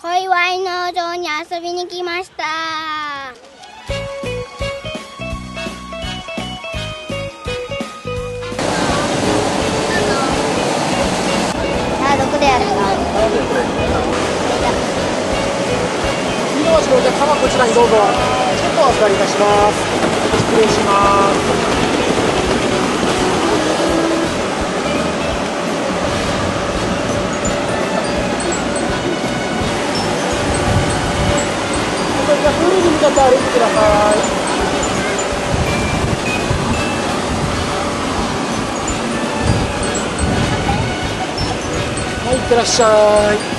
小祝農場に遊びに来ました。さあどこでやるか黄色橋のお客様こちらにどうぞチケットをお預かりいたします失礼しますって歩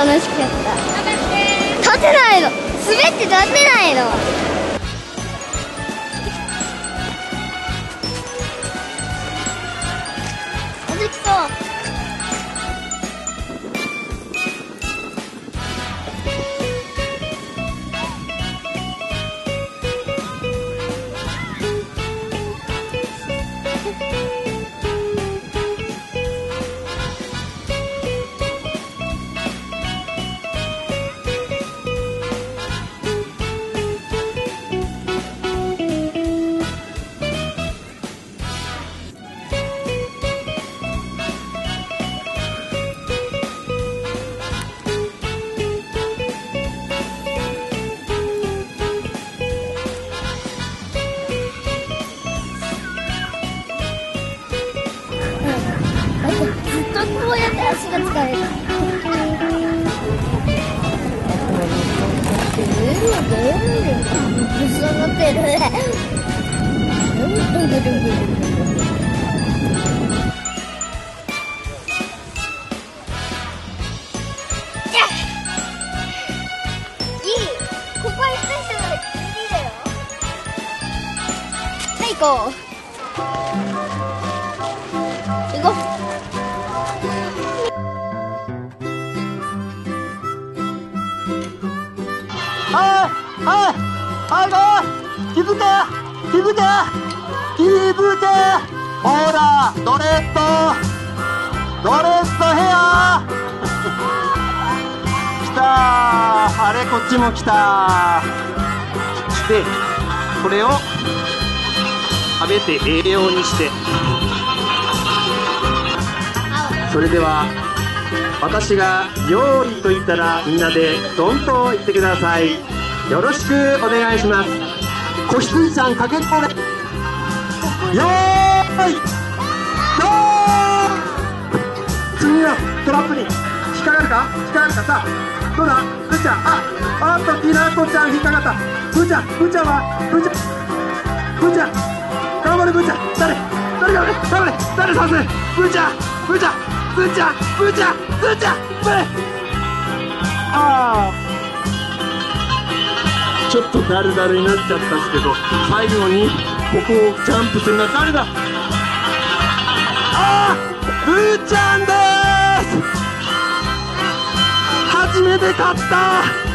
楽しかった。立てないの。滑って立てないの。できそうずっと。疲れるぶっ下がってるいいここに出したらギはいはいはいはい気づけ気づけ気づけほらドレッドドレッドヘア来たあれこっちも。来たでこれを食べて栄養にしてそれでは私が用意と言ったらみんなでドンと言ってください。よろしくお願いします。子羊さんかけっこで。よーい。ドーン。次のトラップに。引っかかるか？引っかかるか？さどうだ？ブーちゃんああっとティナコちゃん引っかかった。ブーちゃんブーちゃんはブーちゃんブーちゃん頑張れブーちゃん誰誰頑張れ。頑張れ誰？さすブーちゃんブーちゃんブーちゃんブーちゃんブーちゃんブーああちょっとダルダルになっちゃったんですけど最後にここをジャンプするのは誰だ？ああブーちゃんです。初めて勝った。